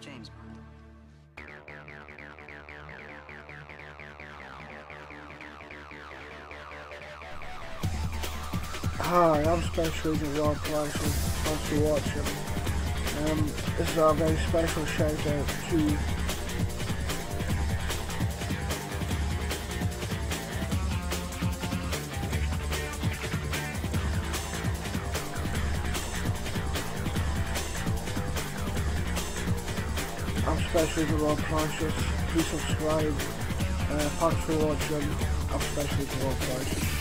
James Bond. Hi, I'm Special Agent Pryshes. Thanks for watching. Um, this is our very special shout out to I'm Special Agent Rob Pryshes. Please subscribe. Uh, thanks for watching. I'm Special Agent Rob Pryshes.